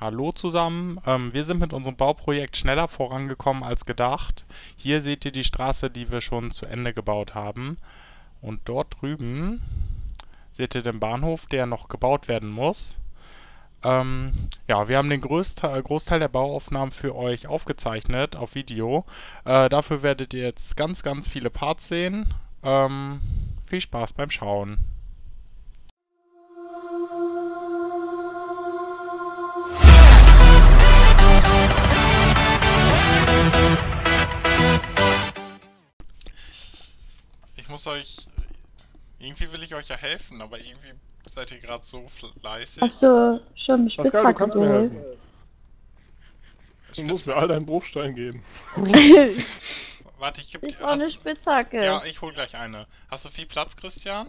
Hallo zusammen, ähm, wir sind mit unserem Bauprojekt schneller vorangekommen als gedacht. Hier seht ihr die Straße, die wir schon zu Ende gebaut haben. Und dort drüben seht ihr den Bahnhof, der noch gebaut werden muss. Ähm, ja, wir haben den Großteil, Großteil der Bauaufnahmen für euch aufgezeichnet auf Video. Äh, dafür werdet ihr jetzt ganz, ganz viele Parts sehen. Ähm, viel Spaß beim Schauen. Ich muss euch. Irgendwie will ich euch ja helfen, aber irgendwie seid ihr gerade so fleißig. Hast du schon eine Pascal, du Spitzhacke kannst mir helfen. Du musst mir all deinen Bruchstein geben. Warte, ich geb ich dir. brauche eine Spitzhacke. Ja, ich hol gleich eine. Hast du viel Platz, Christian?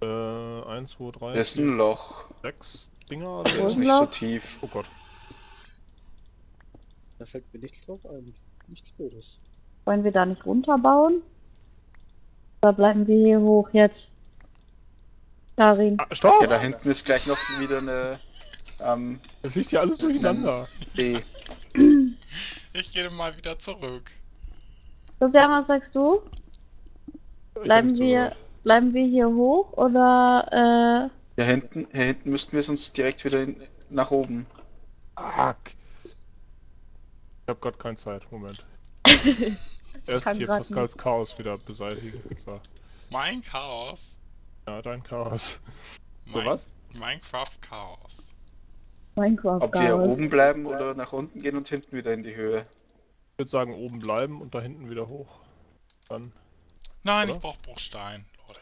Äh, 1, 2, 3, Das ist ein Loch. 6 Dinger. Das ist nicht so tief. Oh Gott. Da fällt mir nichts drauf ein. Nichts Blödes. Wollen wir da nicht runterbauen? Oder bleiben wir hier hoch jetzt? Karin. Ah, stopp! Ja, da hinten ist gleich noch wieder eine ähm, Es liegt hier alles durcheinander. B. Ich gehe mal wieder zurück. Christian, was sagst du? Bleiben wir, bleiben wir hier hoch oder Hier hinten, hier hinten müssten wir sonst direkt wieder in, nach oben. Fuck. Ich hab grad keine Zeit. Moment. Erst hier Pascals Chaos wieder beseitigen. So. Mein Chaos. Ja, dein Chaos. So Mein, was? Minecraft Chaos. Minecraft Ob wir Chaos? oben bleiben oder nach unten gehen und hinten wieder in die Höhe. Ich würde sagen, oben bleiben und da hinten wieder hoch. Dann. Nein, Oder? ich brauch Bruchstein, Leute.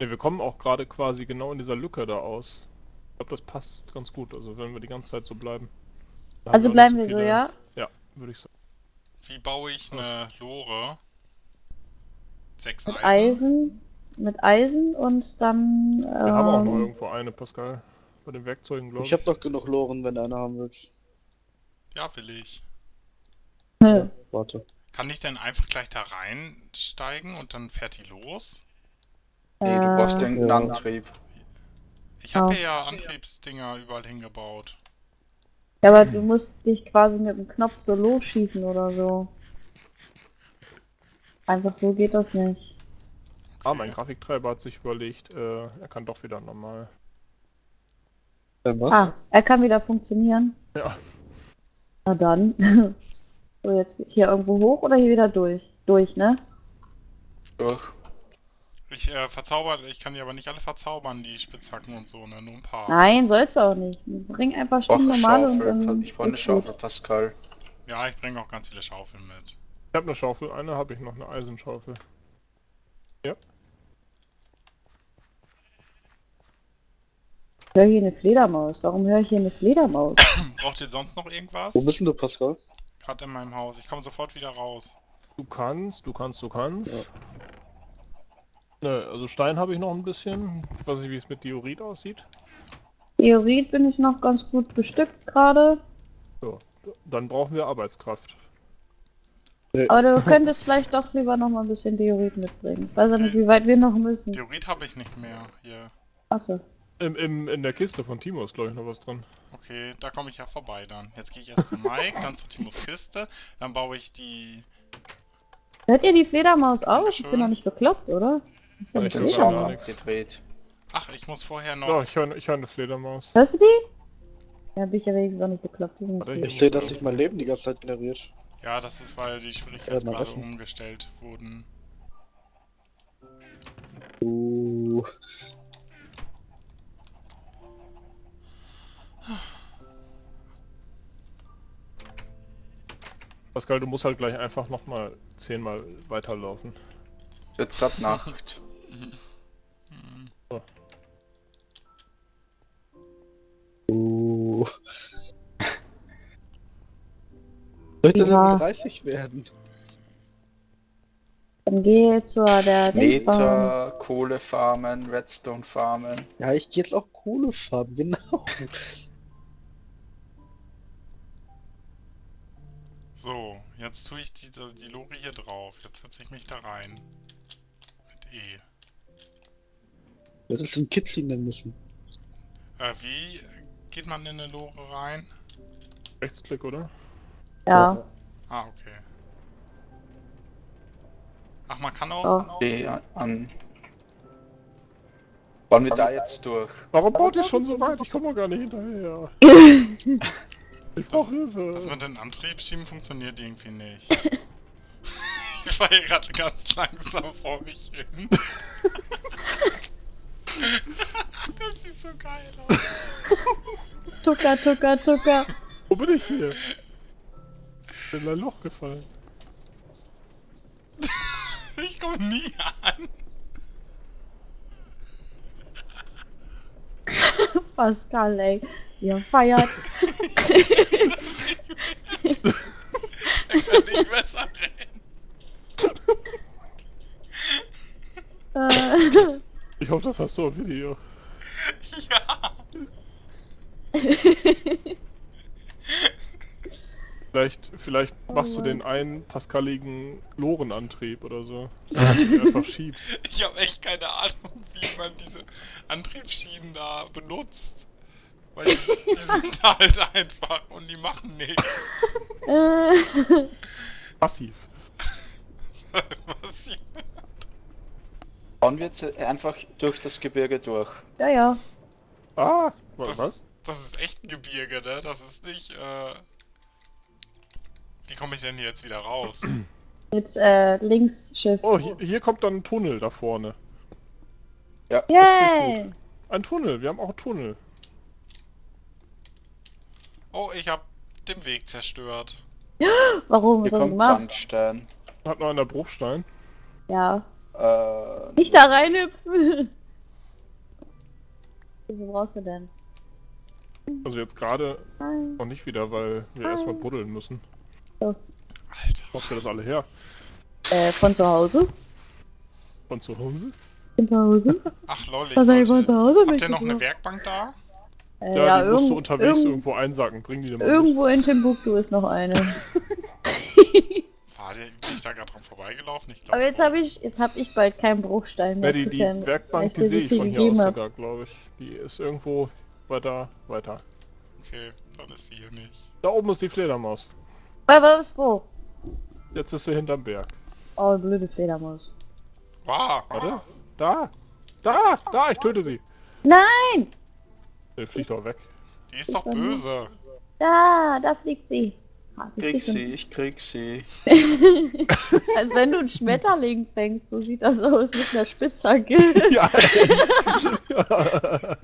Ne, wir kommen auch gerade quasi genau in dieser Lücke da aus. Ich glaube, das passt ganz gut. Also, wenn wir die ganze Zeit so bleiben. Dann Also bleiben wir so, viele- ja? Ja, würde ich sagen. Wie baue ich eine Lore? Sechs Mit Eisen. Eisen. Mit Eisen und dann. Wir haben auch noch ähm, irgendwo eine, Pascal. Bei den Werkzeugen, glaube ich. Ich hab doch genug Loren, wenn du eine haben willst. Ja, will ich. Nö. Warte. Kann ich denn einfach gleich da reinsteigen und dann fährt die los? Nee, du brauchst Äh, den ja. Antrieb. Ich habe hier ja Antriebsdinger überall hingebaut. Ja, aber du musst dich quasi mit dem Knopf so losschießen oder so. Einfach so geht das nicht. Ah, mein Grafiktreiber hat sich überlegt, äh, er kann doch wieder normal. Dann was? Ah, er kann wieder funktionieren. Ja. Na dann. So, jetzt hier irgendwo hoch oder hier wieder durch? Durch, ne? Durch. Ich äh, verzauber, ich kann die aber nicht alle verzaubern, die Spitzhacken und so, ne? Nur ein paar. Nein, soll's auch nicht. Bring einfach schon normale und dann. Ich brauche eine. Schaufel, Pascal. Ja, ich bringe auch ganz viele Schaufeln mit. Ich habe eine Schaufel, eine habe ich noch, eine Eisenschaufel. Ich höre hier eine Fledermaus. Warum höre ich hier eine Fledermaus? Braucht ihr sonst noch irgendwas? Wo bist denn du, Pascal? Gerade in meinem Haus. Ich komme sofort wieder raus. Du kannst, du kannst, du kannst. Ja. Ne, also Stein habe ich noch ein bisschen. Ich weiß nicht, wie es mit Diorit aussieht. Theorie bin ich noch ganz gut bestückt gerade. So, dann brauchen wir Arbeitskraft. Aber du könntest vielleicht doch lieber noch mal ein bisschen Diorit mitbringen. Ich weiß ja nicht, wie weit wir noch müssen. Theorit habe ich nicht mehr hier. Achso. Im, im, in der Kiste von Timo ist, glaube ich, noch was drin. Okay, da komme ich ja vorbei dann. Jetzt gehe ich erst zu Mike, dann zu Timos Kiste. Dann baue ich die. Hört ihr die Fledermaus auch? Ich bin noch nicht bekloppt, oder? Ja Ja, ich hab Song gar Fledermaus. nichts. abgedreht. Ach, ich muss vorher noch. Ja, ich höre ich hör eine Fledermaus. Hörst du die? Ja, bin ich ja wenigstens auch nicht Warte, gut. Ich sehe, dass sich mein Leben die ganze Zeit generiert. Ja, das ist, weil die Ja, Schwierigkeitsgrade mal essen. umgestellt wurden. Uh. Pascal, du musst halt gleich einfach nochmal zehnmal weiterlaufen. Wird grad Nacht. Uh. Soll ich denn Ja. denn 30 werden? Dann geh zur der. Meter, Kohlefarmen, Redstone Farmen. Ja, ich gehe jetzt auch Kohlefarben, genau. So, jetzt tue ich die, die Lore hier drauf. Jetzt setze ich mich da rein. Mit E. Was ist denn Kitzli nennen müssen? Äh, wie geht man in eine Lore rein? Rechtsklick, oder? Ja. Ah, okay. Ach, man kann auch. Oh. Okay, an. Wollen wir da jetzt durch? Warum baut ihr schon so weit? Ich komme gar nicht hinterher. Ich brauche Das Hilfe. mit den Antriebsschieben funktioniert irgendwie nicht. ich fahre hier gerade ganz langsam vor mich hin. das sieht so geil aus. Tucker, Tucker, Tucker. Wo bin ich hier? Bin in ein Loch gefallen. Ich komme nie an. Pascal, ey. Ihr feiert. Er kann nicht besser rennen. äh, Ich hoffe, das hast du auf Video. Ja. Vielleicht, vielleicht Oh machst du Mann. den einen pascaligen Lorenantrieb oder so. Dass du ihn einfach schiebst. Ich habe echt keine Ahnung, wie man diese Antriebsschienen da benutzt. Weil die, die sind halt einfach und die machen nichts. äh, Passiv. Bauen wir jetzt einfach durch das Gebirge durch. ja, ja. Ah, Das, was? das ist echt ein Gebirge, ne? Das ist nicht, äh... Wie komme ich denn hier jetzt wieder raus? Mit äh, links Shift. Oh, hier, hier kommt dann ein Tunnel da vorne. Ja, Yay! Ein Tunnel, wir haben auch einen Tunnel. Oh, ich habe den Weg zerstört. Warum? hier Was du kommt gemacht? Sandstein. Hat noch einer Bruchstein. Ja. Äh, Nicht da reinhüpfen! Wie viel brauchst du denn? Also jetzt gerade noch nicht wieder, weil wir erstmal buddeln müssen. Alter. Wo habt ihr das alle her? Äh, von zu Hause? Von zu Hause? Von zu Hause? Ach lol, ich Was ich von zu Hause Habt ihr noch eine? Werkbank da? Äh, Ja, die musst du unterwegs irgend- irgendwo einsacken. Bring die dir mal mit. Irgendwo in Timbuktu ist noch eine. War der, bin ich da gerade dran vorbeigelaufen? Ich glaube. Aber jetzt habe ich, jetzt hab ich bald keinen Bruchstein mehr. Ja, die, die Werkbank, die sehe ich von hier aus sogar, glaube ich. Die ist irgendwo weiter, weiter. Okay, dann ist sie hier nicht. Da oben ist die Fledermaus. Weil, was, wo? Jetzt ist sie hinterm Berg. Oh, blöde Fledermaus. Wow! Warte. Da! Da! Da! Ich töte sie! Nein! Der fliegt doch weg. Die ist doch böse. Da, da fliegt sie. Ah, sie krieg sie, ich krieg sie. Als wenn du einen Schmetterling fängst. So sieht das aus mit einer Spitzhacke. Ja!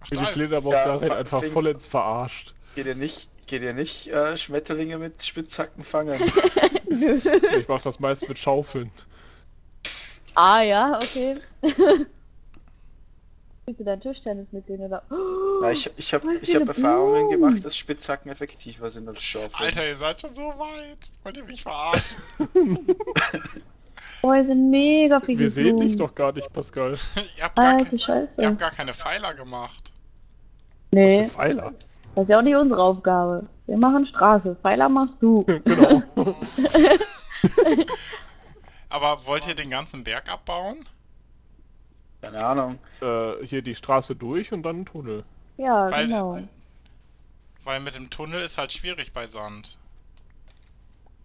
Ach, die. Fledermaus Ja, da einfach fing- vollends verarscht. Geht ihr nicht, geht ihr nicht äh, Schmetterlinge mit Spitzhacken fangen? Nö. Ich mach das meist mit Schaufeln. ah, ja, okay. Spielst du dein Tischtennis mit denen oder? Na, ich ich habe ich hab Erfahrungen Blumen. gemacht, dass Spitzhacken effektiver sind als Schaufeln. Alter, ihr seid schon so weit. Wollt ihr mich verarschen? Boah, hier sind mega viele Wir sehen dich doch gar nicht, Pascal. ihr, habt gar Alter kein, Scheiße. ihr habt gar keine Pfeiler gemacht. Nee, Pfeiler. das ist ja auch nicht unsere Aufgabe. Wir machen Straße. Pfeiler machst du. genau. Aber wollt ihr den ganzen Berg abbauen? Keine Ahnung. äh, hier die Straße durch und dann ein Tunnel. Ja, Weil, genau. weil mit dem Tunnel ist halt schwierig bei Sand.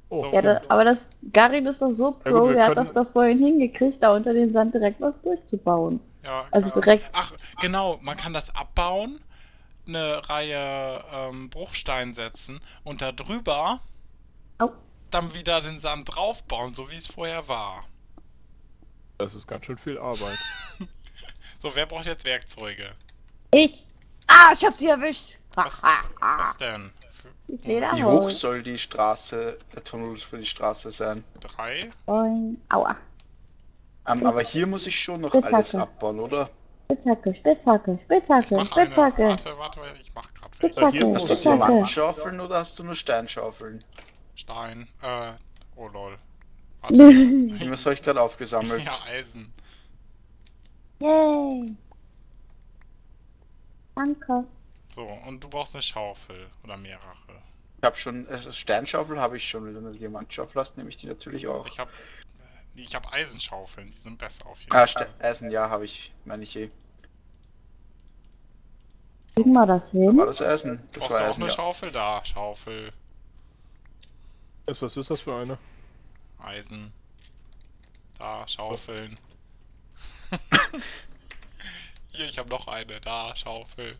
Oh, So. Ja, da, aber das Garin ist doch so Ja pro, gut, wir der hat können- das doch vorhin hingekriegt, da unter den Sand direkt was durchzubauen. Ja, Also genau. direkt. Ach, genau, man kann das abbauen, eine Reihe ähm, Bruchstein setzen und da drüber Au. dann wieder den Sand draufbauen, so wie es vorher war. Das ist ganz schön viel Arbeit. So, wer braucht jetzt Werkzeuge? Ich. Ah, ich hab sie erwischt. Was, was denn? Die Wie hoch soll die Straße, der Tunnel für die Straße sein? Drei? Boing. Aua. Ähm, aber hier muss ich schon noch Spitzhacke. alles abbauen, oder? Spitzhacke, Spitzhacke, Spitzhacke, Mach eine. Spitzhacke. Warte, warte, warte, ich mach grad Spitzhacke, welche. Hier Hast du Spitzhacke. Diamantschaufeln oder hast du nur Steinschaufeln? Stein. Äh, oh lol. Warte. Yay. Was habe ich gerade aufgesammelt? ja, Eisen. Danke. So, und du brauchst eine Schaufel oder mehrere. Ich habe schon, also Steinschaufel habe ich schon, wenn du eine Diamantschaufel hast, nehme ich die natürlich auch. Ich hab, äh, ich hab Eisenschaufeln, die sind besser auf jeden Ah, Fall. Ste Eisen, ja, habe ich, meine ich eh. Kriegen wir das Da hin? war das Eisen. Das Brauchst war du auch Eisen, eine ja. Schaufel? Da, Schaufel. Was ist das für eine? Eisen. Da, Schaufeln. Hier, ich habe noch eine. Da, Schaufel.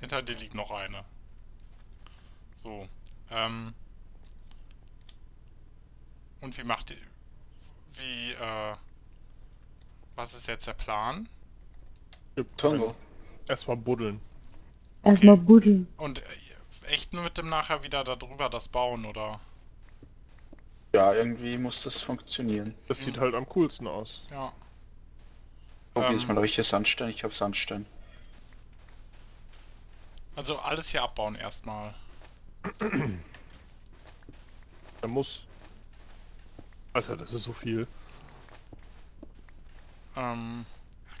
Hinter dir liegt noch eine. So. Ähm. Und wie macht ihr. Wie, äh. Was ist jetzt der Plan? Einen- Erstmal buddeln. Erstmal buddeln. Und äh, echt nur mit dem nachher wieder darüber das bauen, oder? Ja, irgendwie muss das funktionieren. Das sieht halt am coolsten aus. Ja. Probier's Ähm. mal richtig Sandstein. Ich habe Sandstein. Also alles hier abbauen erstmal. Da muss. Alter, das ist so viel. Ähm,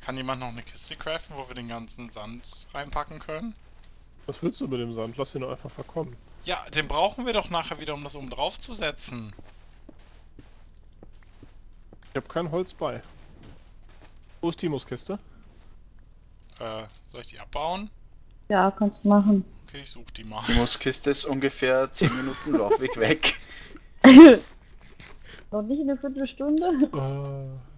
kann jemand noch eine Kiste craften, wo wir den ganzen Sand reinpacken können? Was willst du mit dem Sand? Lass ihn doch einfach verkommen. Ja, den brauchen wir doch nachher wieder, um das oben drauf zu setzen. Ich habe kein Holz bei. Wo ist Timos Kiste? Äh, soll ich die abbauen? Ja, kannst du machen. Okay, ich such die mal. Die Mooskiste ist ungefähr 10 Minuten Laufweg weg. Noch nicht eine Viertelstunde? Äh,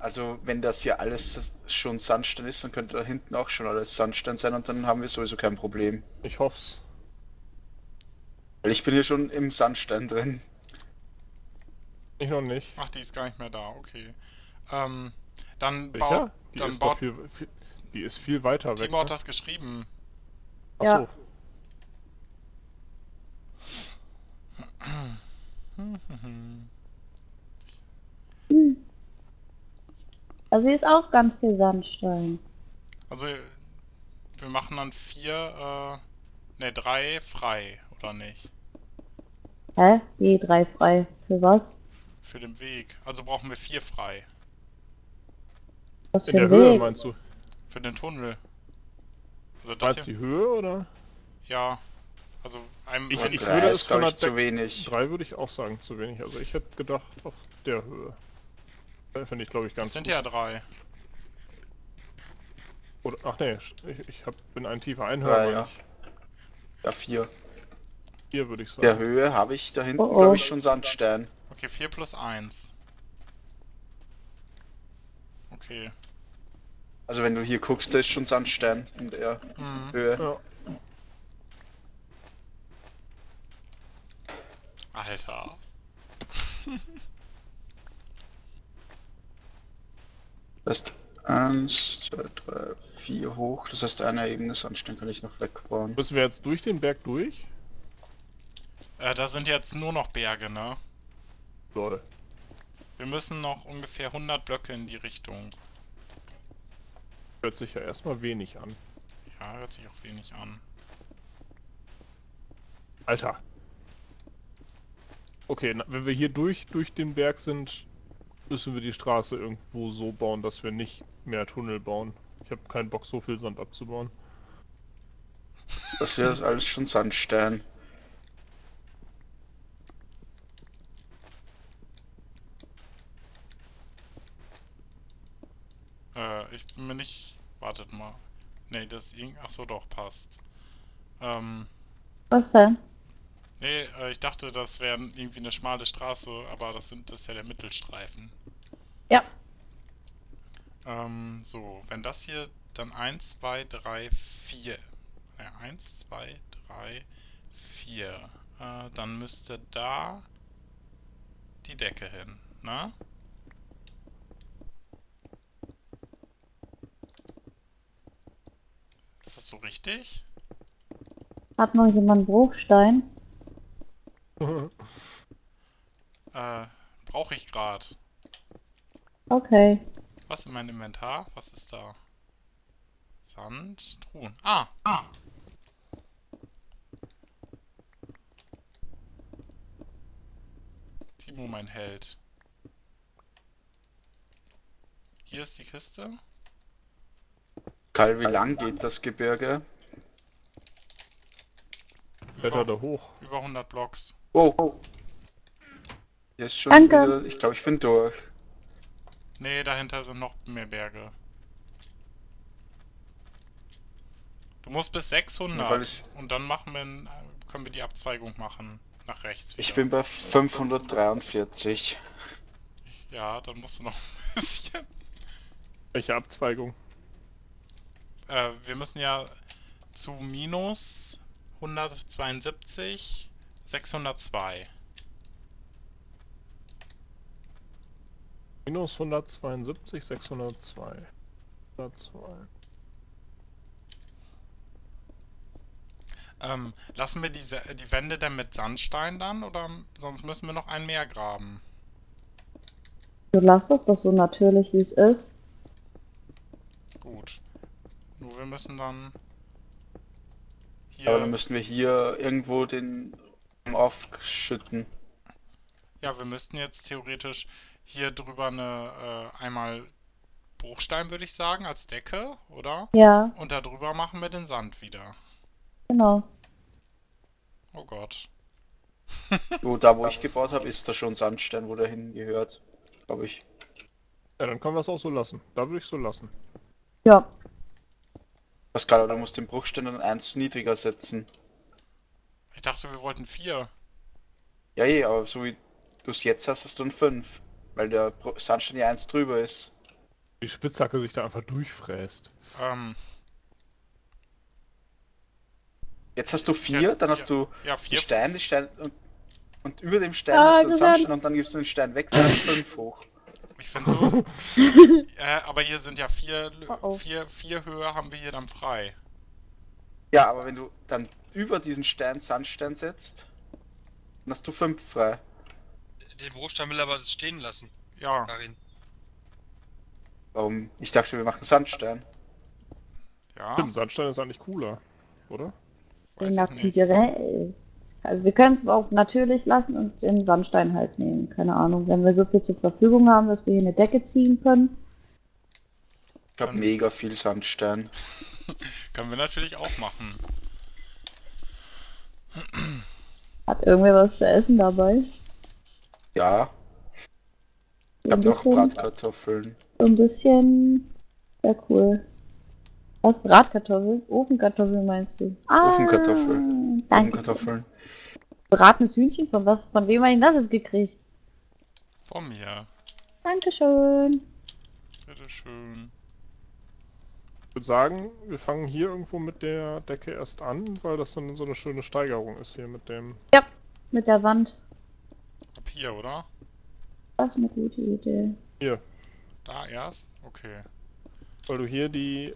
Also, wenn das hier alles schon Sandstein ist, dann könnte da hinten auch schon alles Sandstein sein und dann haben wir sowieso kein Problem. ich hoff's. Weil ich bin hier schon im Sandstein drin. Ich noch nicht. Ach, die ist gar nicht mehr da, okay. Ähm, dann Sicher? baut, Die dann ist baut, viel, viel, die ist viel weiter weg. Timo hat Ne? das geschrieben. Ja. Achso, Hm. Also hier ist auch ganz viel Sandstein. Also, wir machen dann vier, äh, ne, drei frei, oder nicht? Hä? Je drei frei. Für was? Für den Weg. Also brauchen wir vier frei. Was in für der Höhe Weg? meinst du? Für den Tunnel. Also das hier, die Höhe oder? ja. Also ein, Ich- ich drei würde ist, es von der zu wenig. Drei würde ich auch sagen, zu wenig. Also ich hätte gedacht auf der Höhe. Äh, Finde ich, glaube ich, das ganz sind gut. ja drei. Oder, ach nee, ich, ich hab, bin ein tiefer Einhörer. ja. Ja, vier. Hier würde ich sagen. Der Höhe habe ich da hinten, Oh, oh. glaube ich, schon Sandstein. Okay, 4 plus 1. Okay. Also, wenn du hier guckst, da ist schon Sandstein in der Mhm. Höhe. Ja. Alter. heißt, eins, zwei, drei, vier hoch. Das heißt, eine Ebene Sandstein kann ich noch wegbauen. Müssen wir jetzt durch den Berg durch? Äh, da sind jetzt nur noch Berge, ne? Lol. Wir müssen noch ungefähr 100 Blöcke in die Richtung. Hört sich ja erstmal wenig an. Ja, hört sich auch wenig an. Alter. Okay, na, wenn wir hier durch, durch den Berg sind, müssen wir die Straße irgendwo so bauen, dass wir nicht mehr Tunnel bauen. Ich habe keinen Bock, so viel Sand abzubauen. Das hier ist alles schon Sandstein. Äh, ich bin mir nicht. Wartet mal. Nee, das. Ach so, doch, passt. Ähm. Was denn? Nee, äh, ich dachte, das wäre irgendwie eine schmale Straße, aber das sind das ist ja der Mittelstreifen. Ja. Ähm, so, wenn das hier dann 1, 2, 3, 4. Ja, 1, 2, 3, 4. Äh, dann müsste da die Decke hin, ne? Ist das so richtig? Hat noch jemand Bruchstein? Äh, brauche ich gerade. Okay. Was in meinem Inventar? Was ist da? Sand, Truhen. Ah! Ah! Timo, mein Held. Hier ist die Kiste. Karl, wie lang geht das Gebirge? Kletter da hoch. Über 100 Blocks. Oh. Hier ist schon Danke. wieder. Ich glaube, ich bin durch. Nee, dahinter sind noch mehr Berge. Du musst bis 600 Ja, und dann machen wir, ein- können wir die Abzweigung machen. Nach rechts wieder. Ich bin bei 543. Ja, dann musst du noch ein bisschen. Welche Abzweigung? Äh, wir müssen ja zu minus 172, 602. Minus 172, 602. 102. Ähm, lassen wir diese, die Wände denn mit Sandstein dann oder sonst müssen wir noch ein mehr graben? Du lass es doch so natürlich, wie es ist. Gut. Nur wir müssen dann hier. Aber dann müssen wir hier irgendwo den aufschütten. Ja, wir müssten jetzt theoretisch hier drüber eine äh, einmal Bruchstein, würde ich sagen, als Decke, oder? Ja, Und da drüber machen wir den Sand wieder. genau. Oh Gott. Wo, da wo ich gebaut habe, ist da schon Sandstein, wo der hingehört. Glaube ich. Ja, dann können wir es auch so lassen. Da würde ich so lassen. Ja, Pascal, aber du musst den Bruchstein dann eins niedriger setzen. Ich dachte, wir wollten vier. Ja, eh, aber so wie du es jetzt hast, hast du ein 5. Weil der Sandstein ja eins drüber ist. Die Spitzhacke sich da einfach durchfräst. Ähm, Jetzt hast du 4, Ja, dann hast du ja, die vier. Steine, die Steine und, und über dem Stein Ah, hast du den. Sandstein und dann gibst du den Stein weg, dann ist 5 hoch. Ich finde so. äh, aber hier sind ja vier, Oh, oh. vier, vier Höhe haben wir hier dann frei. Ja, aber wenn du dann über diesen Stein Sandstein setzt, dann hast du 5 frei. Den Bruchstein will er aber stehen lassen, Ja, Karin. Warum? Ich dachte, wir machen Sandstein. ja. Stimmt, Sandstein ist eigentlich cooler, oder? Weiß naturell. Also wir können es auch natürlich lassen und den Sandstein halt nehmen. Keine Ahnung, wenn wir so viel zur Verfügung haben, dass wir hier eine Decke ziehen können. Ich habe mega viel Sandstein. Können wir natürlich auch machen. Hat irgendwer was zu essen dabei? Ja, ich habe noch Bratkartoffeln. so ein bisschen. Sehr cool. Was? Bratkartoffeln? Ofenkartoffeln meinst du? Ah, Ofenkartoffel. Danke. Kartoffeln. Bratenes Hühnchen? Von was? Von wem habe ich das jetzt gekriegt? Von mir. Dankeschön. Bitteschön. Würde sagen, wir fangen hier irgendwo mit der Decke erst an, weil das dann so eine schöne Steigerung ist hier mit dem. Mit der Wand. Ab hier, oder? Das ist eine gute Idee. Hier. Da erst? Okay. Weil du hier die.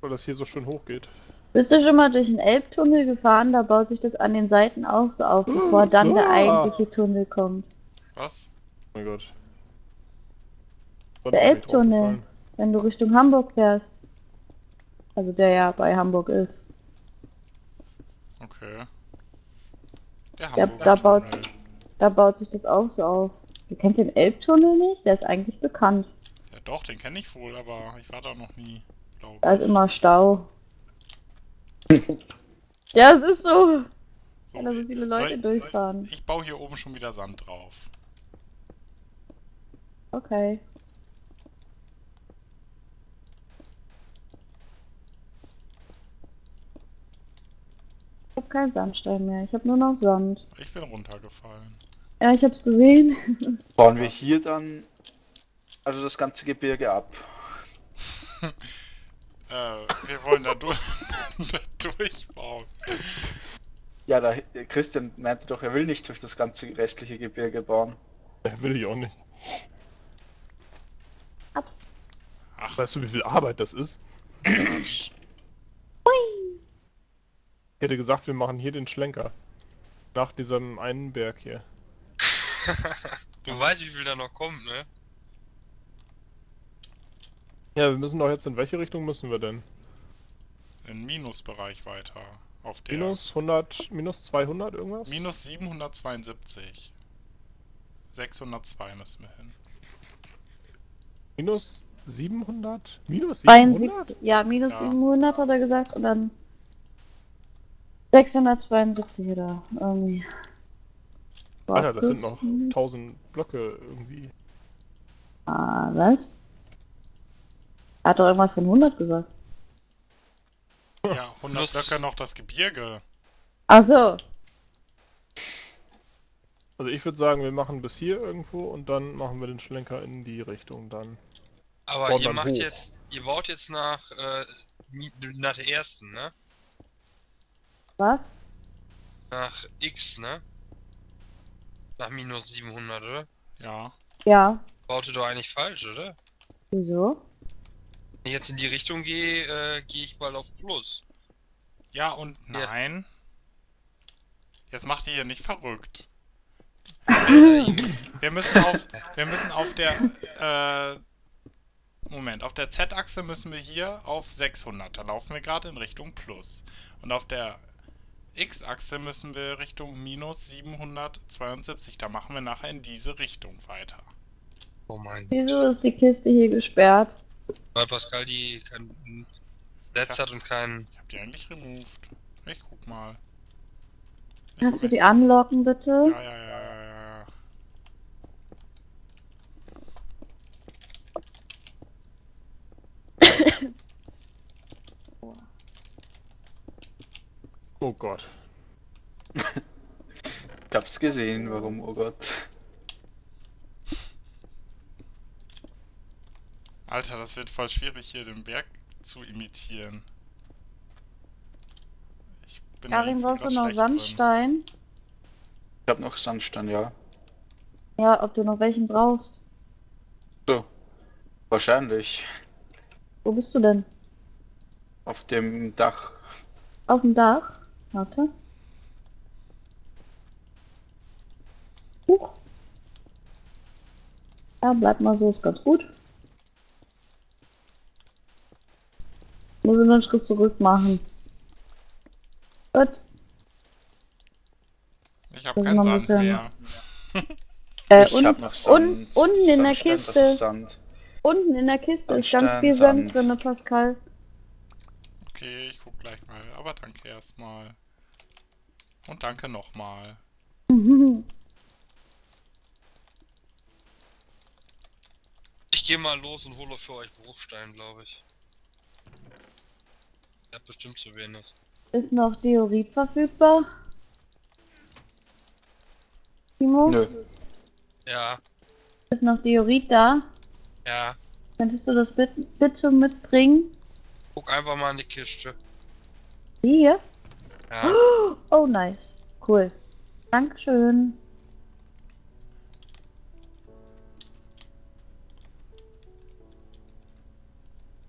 Weil das hier so schön hoch geht. Bist du schon mal durch den Elbtunnel gefahren? Da baut sich das an den Seiten auch so auf, bevor dann der Ah. eigentliche Tunnel kommt. Was? Oh mein Gott. Der Elbtunnel. Wenn du Richtung Hamburg fährst. Also der ja bei Hamburg ist. Okay. Der Ja, Hamburger da baut-. Da baut sich das auch so auf. Du kennst den Elbtunnel nicht? Der ist eigentlich bekannt. Ja doch, den kenne ich wohl, aber ich war da noch nie, Da ist immer Stau. ja, es ist so. So, Weil da so viele Leute ich- durchfahren. Ich baue hier oben schon wieder Sand drauf. Okay. Habe keinen Sandstein mehr. Ich habe nur noch Sand. Ich bin runtergefallen. Ja, ich hab's gesehen. Bauen wir hier dann also das ganze Gebirge ab. Äh, wir wollen da, durch, da durchbauen. Ja, da, Christian meinte doch, er will nicht durch das ganze restliche Gebirge bauen. Ja, will ich auch nicht. Ab. Ach, Weißt du, wie viel Arbeit das ist? Ich hätte gesagt, wir machen hier den Schlenker. Nach diesem einen Berg hier. Du weißt, wie viel da noch kommt, ne? Ja, wir müssen doch jetzt in welche Richtung müssen wir denn? im Minusbereich weiter. Auf der. Minus 100, minus 200 irgendwas? Minus 772. 602 müssen wir hin. Minus 700? Minus 700? 72. Ja, minus Ja. 700 hat er gesagt. Und dann 672 oder irgendwie. Alter, das sind noch 1000 Blöcke irgendwie. Ah, was? Er hat doch irgendwas von 100 gesagt. Ja, 100 Plus- Blöcke noch das Gebirge. Ach so. Also ich würde sagen, wir machen bis hier irgendwo und dann machen wir den Schlenker in die Richtung dann. Aber Bauen ihr dann macht hoch. jetzt, ihr baut jetzt nach, äh, nach der ersten, ne? Was? Nach X, ne? Nach minus 700, oder? Ja. Ja. Baut ihr doch eigentlich falsch, oder? Wieso? Wenn ich jetzt in die Richtung gehe, äh, gehe ich bald auf Plus. Ja und Ja. nein. Jetzt macht ihr hier nicht verrückt. Wir müssen auf, wir müssen auf der, äh, Moment, auf der Z-Achse müssen wir hier auf 600. Da laufen wir gerade in Richtung Plus. Und auf der X-Achse müssen wir Richtung minus 772. Da machen wir nachher in diese Richtung weiter. oh mein Gott. Wieso ist die Kiste hier gesperrt? Weil Pascal die kein Netz hat und kein. Ich habe die eigentlich removed. Ich guck mal. Ich Kannst du guck- die anlocken, bitte? Ja, ja, ja, ja, ja. Oh Gott. Ich hab's gesehen, warum, oh Gott. Alter, das wird voll schwierig hier den Berg zu imitieren. Ich bin Karin, brauchst du noch schlecht drin. Sandstein? Ich hab noch Sandstein, ja. Ja, ob du noch welchen brauchst. So. Wahrscheinlich. Wo bist du denn? Auf dem Dach. Auf dem Dach? Warte. Huch. Ja, bleib mal so, ist ganz gut. Muss ich nur einen Schritt zurück machen. Gut. Ich habe keinen Sand bisschen- mehr. Äh, ich und, hab noch und, Sand. unten in der Sandstein, Kiste. Unten in der Kiste ist ganz Sandstein, viel Sand Sand. drin, Pascal. Okay, ich guck gleich mal. Aber danke erstmal. Und danke nochmal. Ich gehe mal los und hole für euch Bruchstein, glaube ich. Ihr habt bestimmt zu wenig. Ist noch Diorit verfügbar? Timo? Nö. Ja, Ist noch Diorit da? ja. Könntest du das bit bitte mitbringen? Guck einfach mal in die Kiste. Hier? Ja. Oh, nice. Cool. Dankeschön.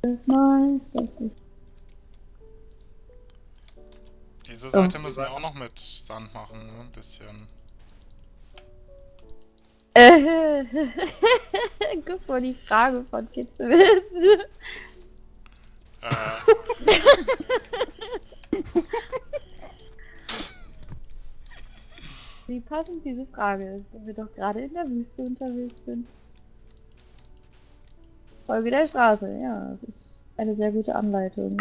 Das ist nice. Das ist. Diese Oh. Seite müssen wir auch noch mit Sand machen, ne? Ein bisschen. Äh, Guck mal die Frage von Kitzewitz. Äh, Wie passend diese Frage ist, wenn wir doch gerade in der Wüste unterwegs sind. Folge der Straße, ja, das ist eine sehr gute Anleitung.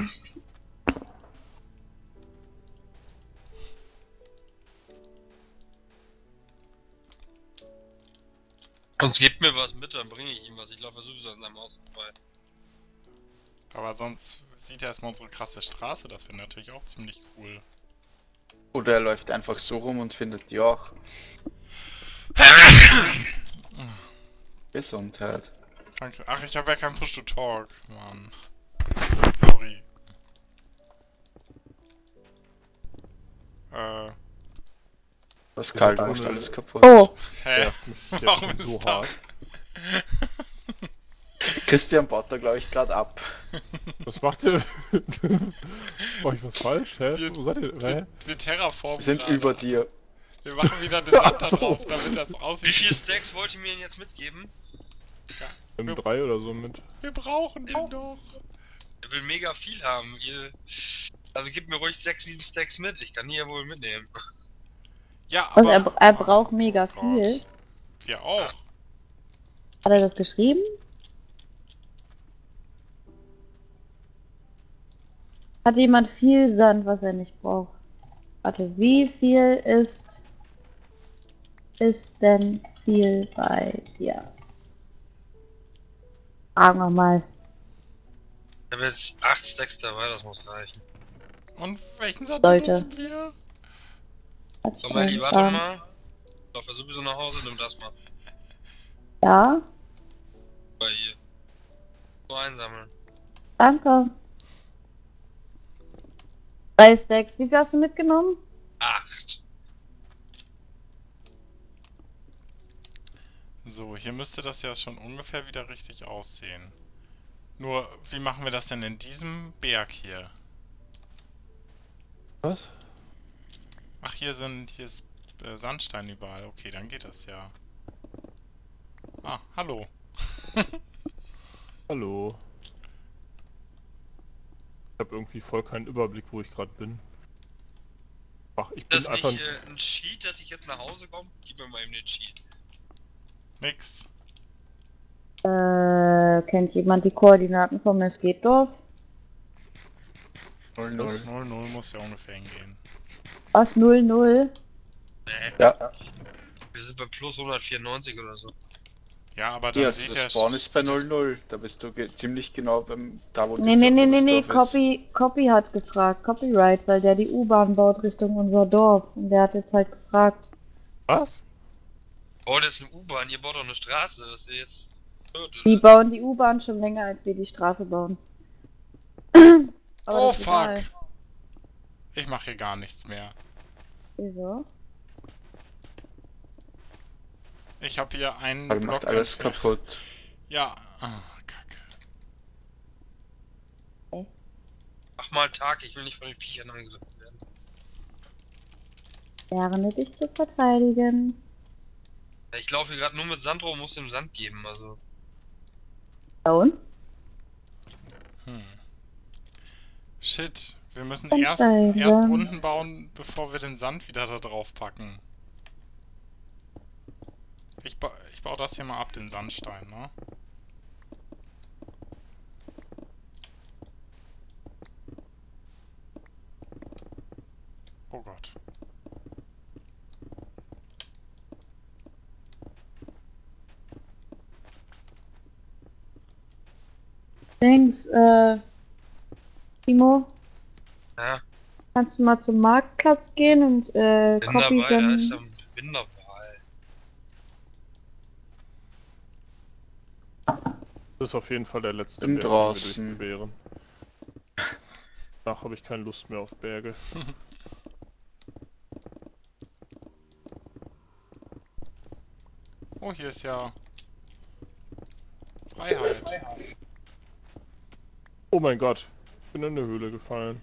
Sonst gebt mir was mit, dann bringe ich ihm was. Ich laufe sowieso an seinem Haus vorbei. aber sonst sieht er erstmal unsere krasse Straße. Das wäre natürlich auch ziemlich cool. Oder er läuft einfach so rum und findet die auch. Gesundheit. Danke. Ach, ich habe ja kein Push-to-Talk, Mann. Sorry. Äh, Pascal, du Ja, machst alles kaputt. Oh, hä? Nervt Warum ist so das? hart. Christian baut da, glaube ich, gerade ab. Was macht ihr? Mach ich was falsch? Hä? Wir- Wo seid ihr? Wir, wir terraformen Wir sind gerade. über dir. Wir machen wieder eine Sand so. drauf, damit das Wie aussieht. viele Stacks wollt ihr mir denn jetzt mitgeben? Nimm drei oder so mit. Wir brauchen den Ja. doch. Er will mega viel haben. Ihr... Also gebt mir ruhig 6, 7 Stacks mit. Ich kann die ja wohl mitnehmen. Ja, also aber... er, er braucht mega viel. Wir auch. Hat er das geschrieben? Hat jemand viel Sand, was er nicht braucht? Warte, wie viel ist. Ist denn viel bei dir? Fragen wir mal. Ich habe jetzt 8 Stacks dabei, das muss reichen. Und welchen Sand Leute. benutzen wir? Hat So, Melli, schon warte mal. Ich laufe sowieso nach Hause, nimm das mal. Ja, Bei hier. So einsammeln. danke. Drei Stacks. Wie viel hast du mitgenommen? 8. So, hier müsste das ja schon ungefähr wieder richtig aussehen. Nur, wie machen wir das denn in diesem Berg hier? Was? Ach, hier sind, hier ist äh, Sandstein überall. Okay, dann geht das ja. Ah, hallo. Hallo. Ich habe irgendwie voll keinen Überblick, wo ich gerade bin. Ach, ich bin das einfach. nicht äh, ein Cheat, dass ich jetzt nach Hause komme? Gib mir mal eben den Cheat. Nix. Äh, kennt jemand die Koordinaten vom Mesquitdorf? 0, 0, 0. 0 muss ja ungefähr hingehen. Was? 00? Nee. Ja, Wir sind bei plus 194 oder so. Ja, aber dann ja sieht der. Spawn ist bei 0, 0. Da bist du ge- ziemlich genau beim, da wo Nee, nee, nee, nee, nee, Dorf ist. Copy, Copy hat gefragt. Copyright, weil der die U-Bahn baut Richtung unser Dorf. Und der hat jetzt halt gefragt. Was? Oh, das ist eine U-Bahn, ihr baut doch eine Straße, das ist jetzt. Hört, Die bauen die U-Bahn schon länger, als wir die Straße bauen. Oh, ist egal. fuck. Ich mache hier gar nichts mehr. Wieso? Ich habe hier einen Aber macht alles entfernt. kaputt. Ja. Ah, kacke. Mach mal Tag, ich will nicht von den Viechern angegriffen werden. Lerne dich zu verteidigen. Ich laufe hier gerade nur mit Sand rum, muss dem Sand geben, also. Und? Hm. Shit. Wir müssen erst, erst unten bauen, bevor wir den Sand wieder da drauf packen. Ich, ba ich baue das hier mal ab, den Sandstein, ne? Oh Gott. Dings, äh. Timo, Ja, kannst du mal zum Marktplatz gehen und äh, bin Copy dabei, dann. am bin dabei. Das ist auf jeden Fall der letzte Bin Berg, den wir durchqueren. Danach habe ich keine Lust mehr auf Berge. Oh, hier ist ja Freiheit. Oh mein Gott, ich bin in eine Höhle gefallen.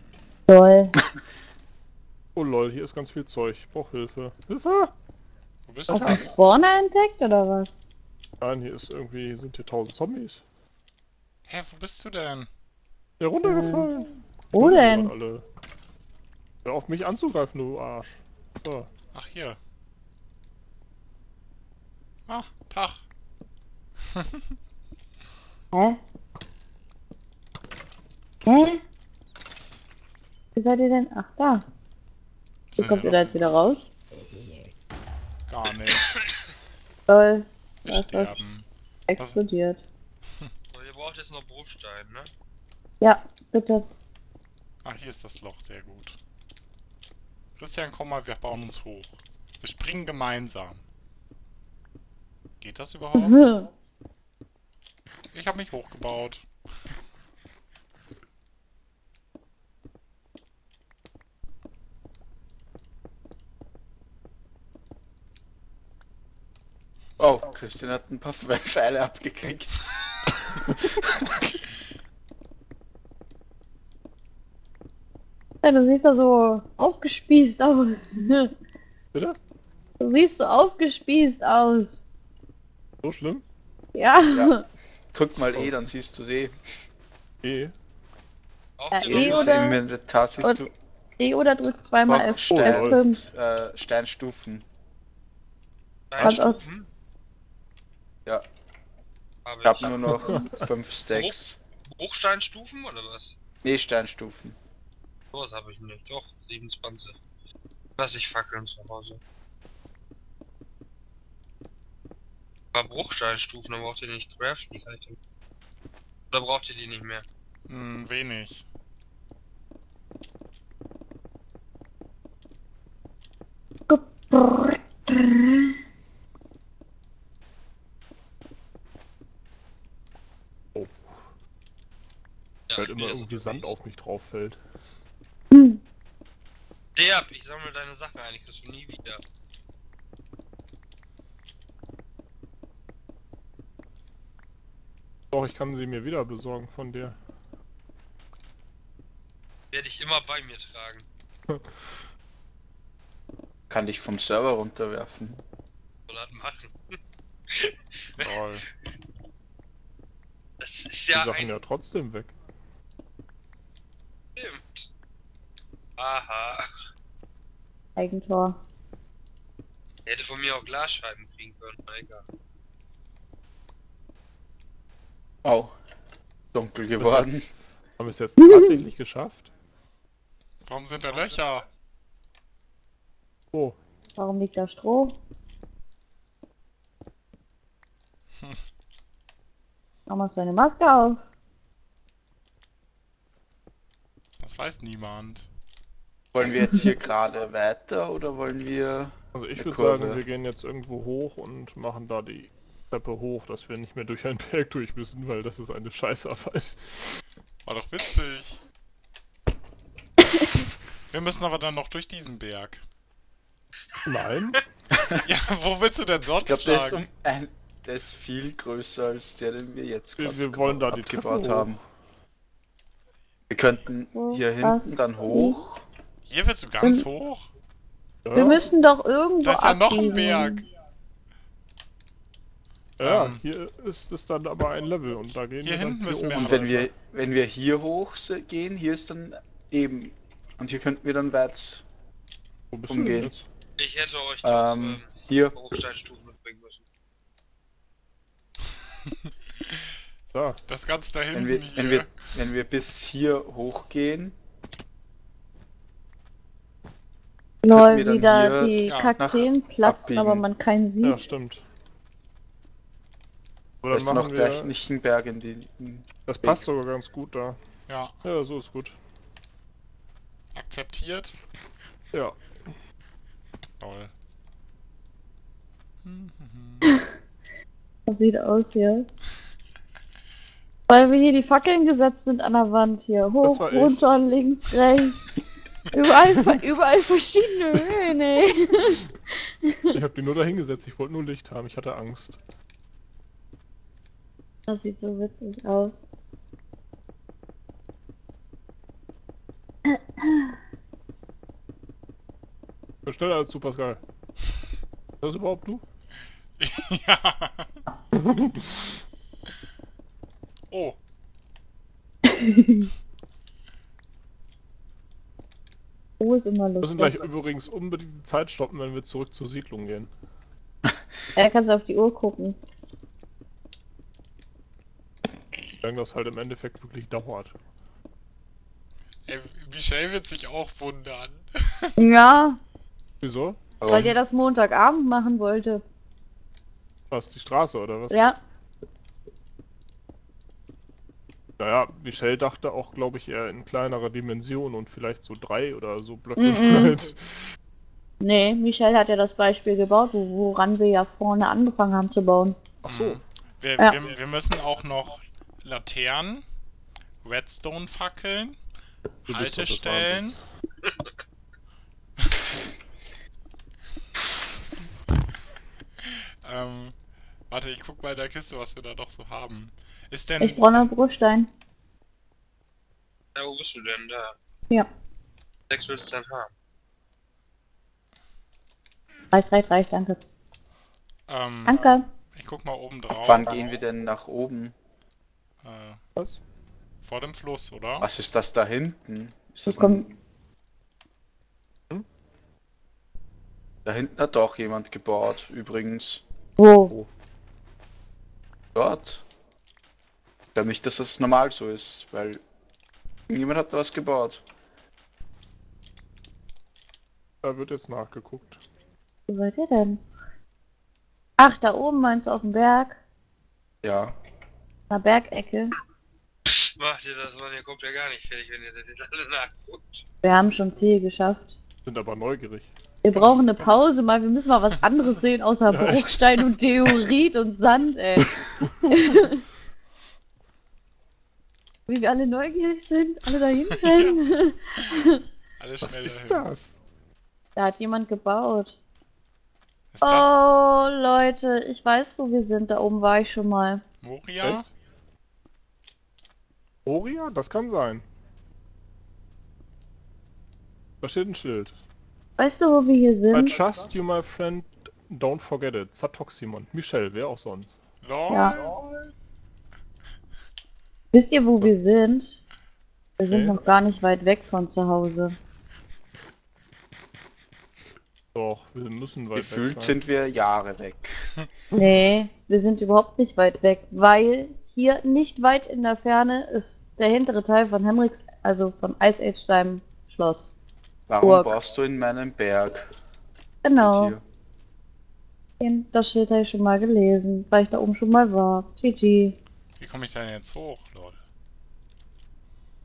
Toll. Oh lol, hier ist ganz viel Zeug. Ich brauch Hilfe. Hilfe! Wo bist Hast du du? einen Spawner entdeckt oder was? Nein, hier ist irgendwie, sind hier tausend Zombies. Hä, wo bist du denn? Ja, runtergefallen. Wo denn? Alle. Hör auf mich anzugreifen, du Arsch. So. Ach, hier. Ach, Tag. Hä? Hä? Wie seid ihr denn? Ach, da. Wie kommt ihr da jetzt wieder raus? Gar nicht. Toll. Wir Da sterben. explodiert. So, ihr braucht jetzt noch Bruchstein, ne? Ja, bitte. Ach, hier ist das Loch, sehr gut. Christian, komm mal, wir bauen uns hoch. Wir springen gemeinsam. Geht das überhaupt? Ich habe mich hochgebaut. Oh, Christian hat ein paar Pfeile abgekriegt. Ja, du siehst da so aufgespießt aus. Bitte? Du siehst so aufgespießt aus. So schlimm? Ja. Ja. Guck mal eh, dann siehst du eh. Eh. Auf Ja, eh, Liste. oder- Im Inventar siehst Und- du E oder drück zweimal F, Stein, F5. äh, Steinstufen. Steinstufen? Ja. Habe Ich habe ich. nur noch fünf Stacks. Bruchsteinstufen oder was? Nee, Steinstufen. Sowas habe ich nicht. Doch, 27. Lass ich fackeln zu Hause. Aber Bruchsteinstufen, dann braucht ihr nicht craften, die kann ich. Oder braucht ihr die nicht mehr? Hm, wenig. Ja, Weil immer irgendwie Sand auf mich drauf fällt. Derb, ich sammle deine Sachen ein, ich kriegst du nie wieder. Doch, ich kann sie mir wieder besorgen von dir. Werde ich immer bei mir tragen. Kann dich vom Server runterwerfen. Oder das machen. Toll. Das ist Die ja Sachen ein ja trotzdem weg. Stimmt. Aha. Eigentor. Er hätte von mir auch Glasscheiben kriegen können, na egal. Oh. Dunkel geworden. Haben wir es jetzt tatsächlich geschafft? Warum sind da Löcher? Oh, Warum liegt da Stroh? Hm. Warum hast du eine Maske auf? Das weiß niemand. Wollen wir jetzt hier gerade weiter oder wollen wir. also ich würde sagen, wir gehen jetzt irgendwo hoch und machen da die Treppe hoch, dass wir nicht mehr durch einen Berg durch müssen, weil das ist eine Scheißarbeit. War doch witzig. Wir müssen aber dann noch durch diesen Berg. Nein? Ja, wo willst du denn sonst Ich glaube, der ist um. Der ist viel größer als der, den wir jetzt Wir, gerade wir wollen da die Treppe haben. Wir könnten hier was, hinten dann hoch. Hier willst du ganz Ähm, hoch? Ja, Wir müssen doch irgendwo Da ist ja noch ein. Berg. ja ähm, hier ist es dann aber ein Level und da gehen Hier wir dann hinten hier müssen wir Und wenn wir, wenn wir hier hoch gehen, hier ist dann eben. Und hier könnten wir dann weit. Wo bist du denn umgehen. jetzt? Ich hätte euch doch Ähm, ähm, hier. Bruchsteinstufen mitbringen müssen. Da. Das ganz da hinten Wenn wir, wenn, wir, wenn wir bis hier hochgehen, Lol, wir dann wieder hier die ja, Kakteen platzen, aber abbiegen. man keinen sieht. Ja, stimmt. Aber dann ist noch machen gleich wir... nicht ein Berg in die. in- Das passt sogar ganz gut da. Ja, Ja, so ist gut. akzeptiert. Ja. Toll. Hm, Das sieht aus hier. Weil wir hier die Fackeln gesetzt sind an der Wand hier. Hoch, runter, links, rechts. Überall, überall verschiedene Höhen, ey. Ich habe die nur da hingesetzt. Ich wollte nur Licht haben. Ich hatte Angst. Das sieht so witzig aus. Schneller als du, Pascal. Ist das überhaupt du? ja. Oh, Oh, ist immer Wir müssen gleich lustig. übrigens unbedingt die Zeit stoppen, wenn wir zurück zur Siedlung gehen. Er kann auf die Uhr gucken. Wie lange das halt im Endeffekt wirklich dauert. ey, Michelle wird sich auch wundern. Ja, Wieso? weil der das Montagabend machen wollte. Was, die Straße oder was? Ja, Naja, Michelle dachte auch, glaube ich, eher in kleinerer Dimension und vielleicht so drei oder so Blöcke Mhm. halt. nee, Michelle hat ja das Beispiel gebaut, wo- woran wir ja vorne angefangen haben zu bauen. Ach so. Hm. Wir, Ja. wir, wir müssen auch noch Laternen, Redstone-Fackeln, doch Haltestellen. Ähm, warte, ich guck mal in der Kiste, was wir da noch so haben. Ist denn. Ich brauche noch Bruchstein. Ja, wo bist du denn da? Ja. Sechs willst du dann haben. Reicht, reicht, reicht, danke. Ähm, Danke. ich guck mal oben Ab drauf. wann gehen wir denn nach oben? Äh, Was? vor dem Fluss, oder? Was ist das da hinten? Ist das ein... Da hinten hat auch jemand gebaut, übrigens. Wo? Dort. Ich glaube nicht, dass das normal so ist, weil jemand hat da was gebaut. Da wird jetzt nachgeguckt. Wo seid ihr denn? Ach, da oben meinst du auf dem Berg? Ja. Na, Bergecke. Macht ihr das, Mann, ihr kommt ja gar nicht fertig, wenn ihr das jetzt alle nachguckt. Wir haben schon viel geschafft. Sind aber neugierig. Wir brauchen eine Pause mal. Wir müssen mal was anderes sehen außer Ja. Bruchstein und Theorit und Sand, ey. Wie wir alle neugierig sind, alle dahin rennen. Alles Was schnell ist dahin. das? Da hat jemand gebaut. Ist das Oh, Leute, ich weiß, wo wir sind. Da oben war ich schon mal. Moria? Echt? Moria? Das kann sein. Da steht ein Schild. Weißt du, wo wir hier I sind? trust you, my friend. Don't forget it. Zatoximon. Michelle, wer auch sonst. Lol. Ja. Wisst ihr, wo wir sind? Wir sind Nee. noch gar nicht weit weg von zu Hause. Doch, wir müssen weit Gefühlt weg sein. sind wir Jahre weg. Nee, wir sind überhaupt nicht weit weg, weil hier nicht weit in der Ferne ist der hintere Teil von Henriks, also von Ice Age seinem Schloss. Warum Burg. baust du in meinem Berg? Genau, das Schild habe ich schon mal gelesen, weil ich da oben schon mal war. GG. Wie komme ich denn jetzt hoch? Lol.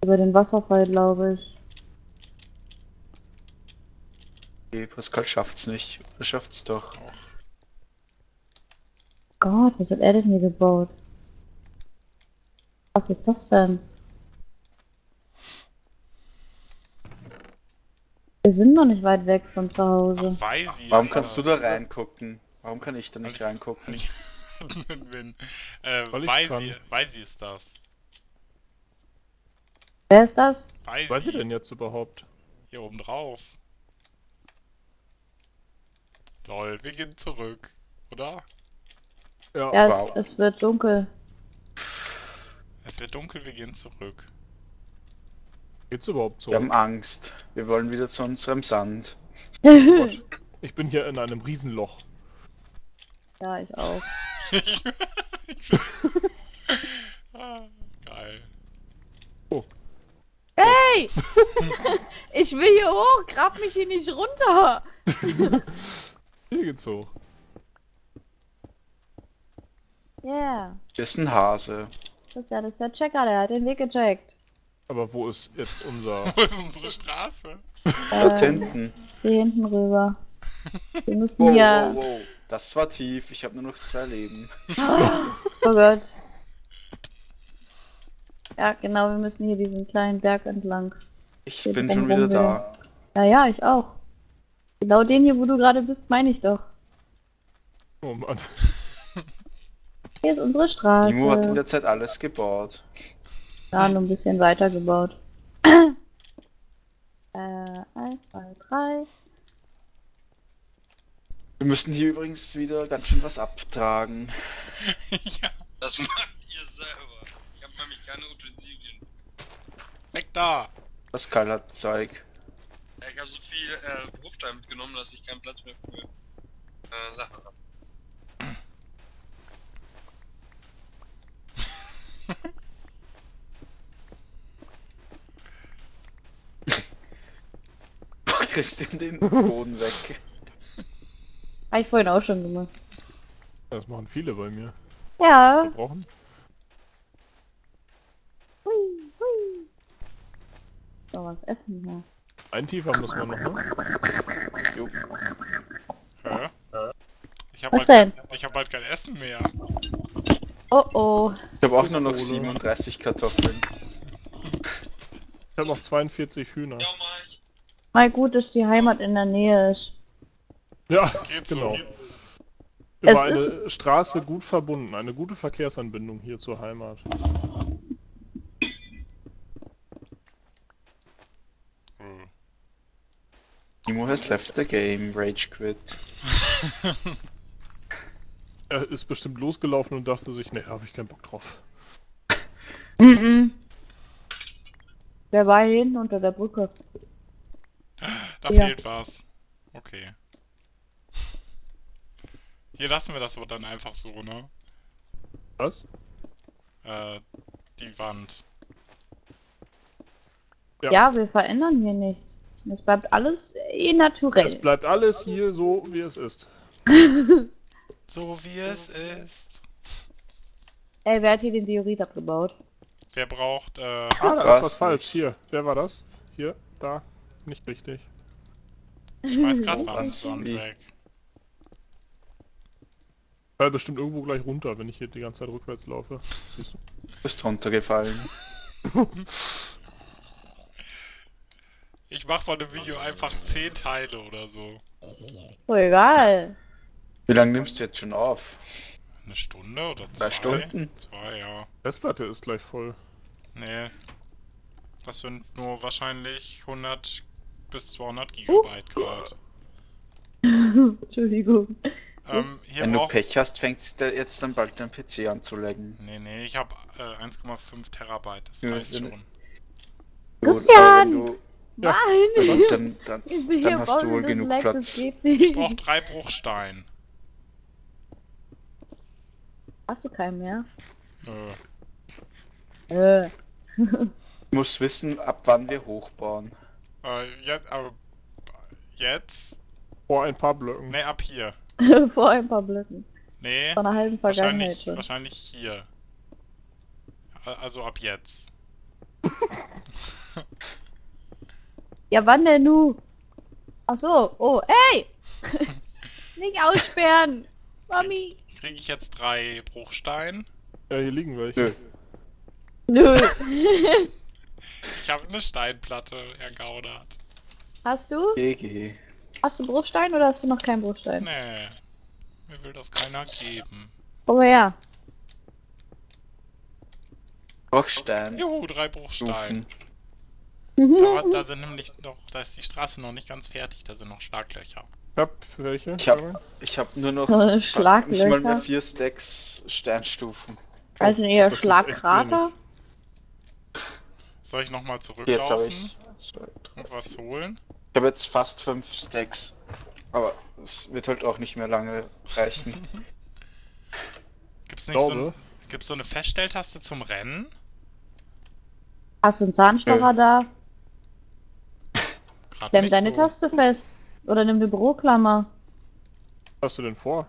Über den Wasserfall, glaube ich. Okay, Pascal schafft's nicht. Er schafft's doch. Gott, was hat er denn hier gebaut? Was ist das denn? Wir sind noch nicht weit weg von zu Hause. Ach, weiß ich. Warum kannst du da reingucken? Warum kann ich da nicht reingucken? Ich Admin bin. Äh, Weil Weisi, kann. Weisi ist das. Wer ist das? Weisi. Was ihr denn jetzt überhaupt? Hier oben drauf. Lol, wir gehen zurück. Oder? Ja, Ja, wow. es, es wird dunkel. Es wird dunkel, wir gehen zurück. geht's überhaupt so? Wir haben Angst. Wir wollen wieder zu unserem Sand. Gott. Ich bin hier in einem Riesenloch. ja, ich auch. Ich ah, geil. Hey! ich will hier hoch, grab mich hier nicht runter! Hier geht's hoch. Yeah. Hier ist ein Hase. Das ist ja, das ist der Checker, der hat den Weg gecheckt. Aber wo ist jetzt unser... Wo ist unsere Straße? Dort Äh, hinten. hier hinten rüber. Wir müssen Wow, hier. wow, wow. Das war tief. Ich habe nur noch zwei Leben. Oh Gott. Ja, genau, wir müssen hier diesen kleinen Berg entlang. Ich Hier bin drum schon wieder da. Ja, ja, ich auch. Genau den hier, wo du gerade bist, meine ich doch. Oh Mann. Hier ist unsere Straße. Timo hat in der Zeit alles gebaut. Ja, nur ein bisschen weiter gebaut. äh, eins, zwei, drei. Wir müssen hier übrigens wieder ganz schön was abtragen. ja, Das macht ihr selber. Ich habe nämlich keine Utensilien. weg da! Pascal hat Zeug. Ja, ich habe so viel äh, Bruchstein mitgenommen, dass ich keinen Platz mehr für äh, Sachen habe. Christian den Boden weg. Habe ich vorhin auch schon gemacht. Das machen viele bei mir. Ja. Gebrochen? Hui, hui. So, was essen hier. Ein tiefer muss man noch, ne? Jo. Hä? Ich hab Was bald, denn? Ich hab bald kein Essen mehr. Oh oh. Ich habe auch nur noch Kohle. 37 Kartoffeln. Ich habe noch 42 Hühner. Ja, mach ich. Mal gut, dass die Heimat in der Nähe ist. Ja, Geht genau. so. Über Es eine Straße gut verbunden. Eine gute Verkehrsanbindung hier zur Heimat. Hm. Timo has left the game. Rage quit. Er ist bestimmt losgelaufen und dachte sich, nee, habe ich keinen Bock drauf. Mhm. Der war hier hinten unter der Brücke. Da Ja. fehlt was. Okay. Hier lassen wir das aber dann einfach so, ne? Was? Äh, die Wand. Ja. Ja. wir verändern hier nichts. Es bleibt alles eh naturell. Es bleibt alles hier so, wie es ist. So wie es ist. Ey, wer hat hier den Diorit abgebaut? Wer braucht, äh, Ah, da ist Was was falsch. nicht? Hier, wer war das? Hier, da. Nicht richtig. ich schmeiß grad Was? Wie? weg. Fall bestimmt irgendwo gleich runter, wenn ich hier die ganze Zeit rückwärts laufe. Siehst du? Bist runtergefallen. Ich mach mal im Video einfach 10 Teile oder so. So, egal. Wie lange nimmst du jetzt schon auf? Eine Stunde oder zwei? Zwei Stunden? Zwei, ja. Festplatte ist gleich voll. Nee. Das sind nur wahrscheinlich 100 bis 200 Gigabyte gerade. Entschuldigung. Ähm, hier Wenn du. Pech hast, fängt der jetzt dann bald dein PC an zu laggen. Nee, nee, ich hab äh, 1,5 Terabyte, das Ja, reicht schon. Gut, Christian! du, Ja. Nein! dann, dann, Ich will dann hier hast du wohl genug lag, Platz. Ich brauch drei Bruchstein. Hast du keinen mehr? Äh, Äh. du musst wissen, ab wann wir hochbauen. äh, jetzt, aber... Jetzt? Vor ein paar Blöcken. Nee, ab hier. Vor ein paar Blöcken. Nee, Von einer halben Vergangenheit wahrscheinlich, wahrscheinlich hier. Also ab jetzt. Ja, wann denn nu? Ach so, oh, ey! Nicht aussperren! Mami! Kriege ich jetzt drei Bruchstein? Ja, hier liegen welche. Nö. Nö. Ich habe eine Steinplatte ergaudert. Hast du? GG. Hast du Bruchstein oder hast du noch keinen Bruchstein? Nee, mir will das keiner geben. Mal her. Bruchstein. Juhu, drei Bruchstein. Stufen. Aber da sind nämlich noch, da ist die Straße noch nicht ganz fertig, da sind noch Schlaglöcher. Ich hab welche. Ich hab, ich hab nur noch Äh, nicht mal mehr Schlaglöcher. vier Stacks Sternstufen. Also eher das ist echt Schlagkrater. Soll ich nochmal Jetzt habe zurücklaufen ich. zwei, drei. und was holen? Ich habe jetzt fast fünf Stacks. Aber es wird halt auch nicht mehr lange reichen. Gibt's Ich nicht so, ein, gibt's so eine Feststelltaste zum Rennen? Hast du einen Zahnstocher da? Grad Klemm deine so. Taste fest. Oder nimm die Büroklammer. Was hast du denn vor?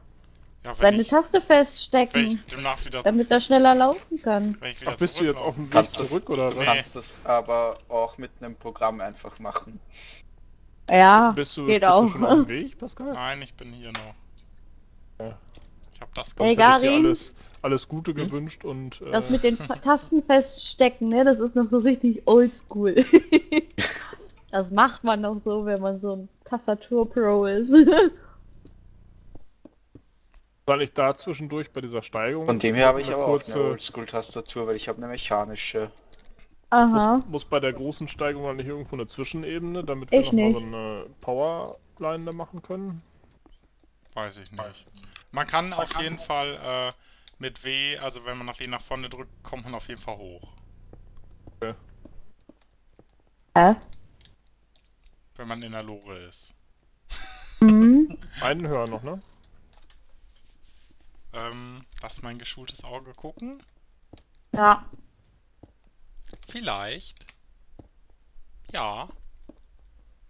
Ja, Deine ich, Taste feststecken, wieder, damit er schneller laufen kann. Ach, bist du jetzt auf dem Weg zurück oder Du was? kannst das aber auch mit einem Programm einfach machen. Ja, Bist du, geht bist auch. du schon auf dem Weg, Pascal? Nein, ich bin hier noch. Ja. Ich hab das Ey, gemacht. Egal. Hätte ich dir Garin. alles, alles Gute gewünscht und. Äh, Das mit den Tasten feststecken, ne, das ist noch so richtig oldschool. das macht man noch so, wenn man so ein Tastatur-Pro ist. Weil ich da zwischendurch bei dieser Steigung. Von dem her habe ich aber auch kurze, eine Oldschool-Tastatur, weil ich habe eine mechanische. Aha. muss, muss bei der großen Steigung dann nicht irgendwo eine Zwischenebene, damit wir nochmal so eine Powerline da machen können? Weiß ich nicht. Man kann auf jeden Fall äh, mit W, also wenn man auf W nach vorne drückt, kommt man auf jeden Fall hoch. Hä? Wenn man in der Lore ist. Mhm. Einen höher noch, ne? Ähm, lass mein geschultes Auge gucken. Ja. Vielleicht. Ja.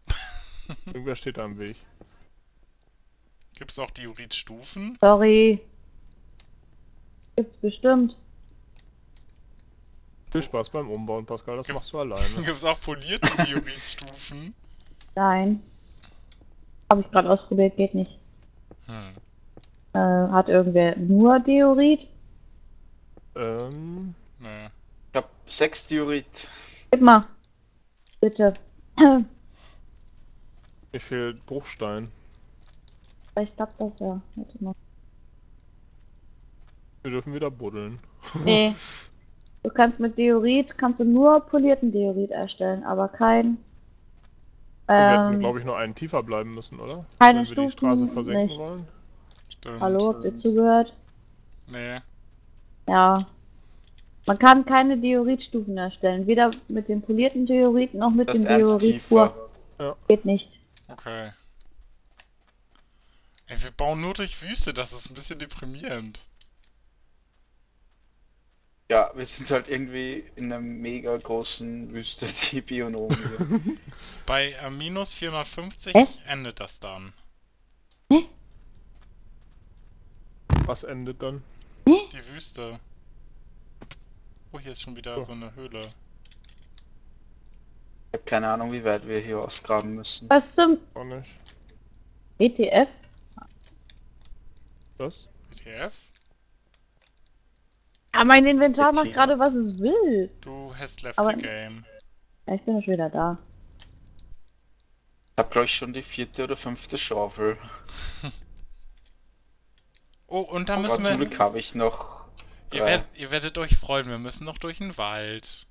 Irgendwer steht da im Weg. Gibt es auch Diorit-Stufen? Sorry. Gibt's bestimmt. Viel Spaß beim Umbauen, Pascal, das machst du alleine. Gibt es auch polierte Diorit-Stufen? Nein. Habe ich gerade ausprobiert, geht nicht. Hm. Äh, hat irgendwer nur Diorit? ähm, Nee. Ich habe sechs Diorit. Gib mal. Bitte. mir fehlt Bruchstein. Vielleicht klappt das ja. Warte mal. Wir dürfen wieder buddeln. Nee. Du kannst mit Diorit, kannst du nur polierten Diorit erstellen, aber kein. wir hätten, Ähm, glaube ich, nur einen tiefer bleiben müssen, oder? keine Wenn wir die Straße Stufen, versenken nichts. wollen. Stimmt. hallo, habt ihr zugehört? Nee. Ja. Man kann keine Dioritstufen erstellen. Weder mit dem polierten Diorit noch mit Das dem ist ernst Diorit tiefer. pur. Geht nicht. Okay. Ey, wir bauen nur durch Wüste, das ist ein bisschen deprimierend. Ja, wir sind halt irgendwie in einer mega großen Wüste, die Bionom hier. Bei äh, minus 450 Hä? endet das dann. Was endet dann? Die Wüste. Oh, hier ist schon wieder Oh. so eine Höhle. Ich hab keine Ahnung, wie weit wir hier ausgraben müssen. Was zum Auch nicht. ETF? Was? WTF? Ah, mein Inventar macht ETF. gerade, was es will. Du hast left Aber- the game. Ja, ich bin schon wieder da. Ich hab gleich schon die vierte oder fünfte Schaufel. Oh, und da Aber müssen zum wir... Glück habe ich noch Ihr, werd, ihr werdet euch freuen, wir müssen noch durch den Wald.